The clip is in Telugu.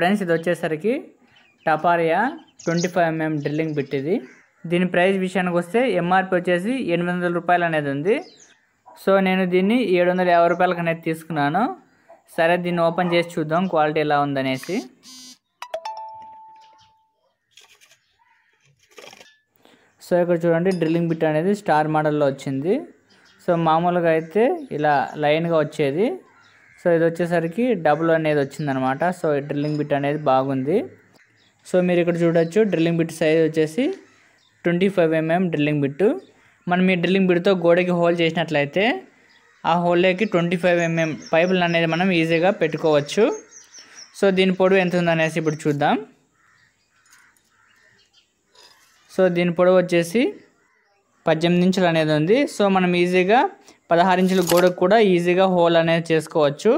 ఫ్రెండ్స్ ఇది వచ్చేసరికి Taparia twenty five MM drilling bit ఇది. దీని ప్రైస్ విషయానికి వస్తే ఎంఆర్పి వచ్చేసి ఎనిమిది వందల రూపాయలు అనేది ఉంది. సో నేను దీన్ని ఏడు వందల యాభై రూపాయలకి అనేది తీసుకున్నాను. సరే దీన్ని ఓపెన్ చేసి చూద్దాం క్వాలిటీ ఎలా ఉందనేసి. సో ఇక్కడ చూడండి డ్రిల్లింగ్ బిట్ అనేది స్టార్ మోడల్లో వచ్చింది. సో మామూలుగా అయితే ఇలా లైన్గా వచ్చేది. సో ఇది వచ్చేసరికి డబుల్ అనేది వచ్చిందనమాట. సో ఈ డ్రిల్లింగ్ బిట్ అనేది బాగుంది. సో మీరు ఇక్కడ చూడొచ్చు డ్రిల్లింగ్ బిట్ సైజ్ వచ్చేసి twenty five MM drilling bit మనం ఈ డ్రిల్లింగ్ బిట్తో గోడకి హోల్ చేసినట్లయితే ఆ హోల్లోకి ట్వంటీ ఫైవ్ ఎంఎం పైపులు అనేది మనం ఈజీగా పెట్టుకోవచ్చు. సో దీని పొడవు ఎంత ఉందనేసి ఇప్పుడు చూద్దాం. సో దీని పొడవు వచ్చేసి పద్దెనిమిది ఇంచులు అనేది ఉంది. సో మనం ఈజీగా పదహారు ఇంచుల గోడకు కూడా ఈజీగా హోల్ అనేది చేసుకోవచ్చు.